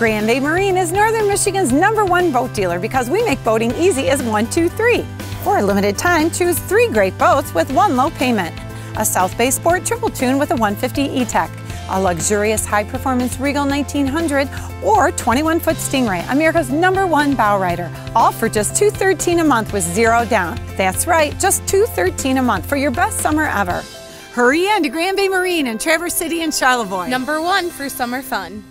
Grand Bay Marine is Northern Michigan's number one boat dealer because we make boating easy as one, two, three. For a limited time, choose three great boats with one low payment. A South Bay Sport Triple Toon with a 150 E-TEC, a luxurious high-performance Regal 1900, or 21-foot Stingray, America's number one bow rider, all for just $213 a month with zero down. That's right, just $213 a month for your best summer ever. Hurry in to Grand Bay Marine in Traverse City and Charlevoix. Number one for summer fun.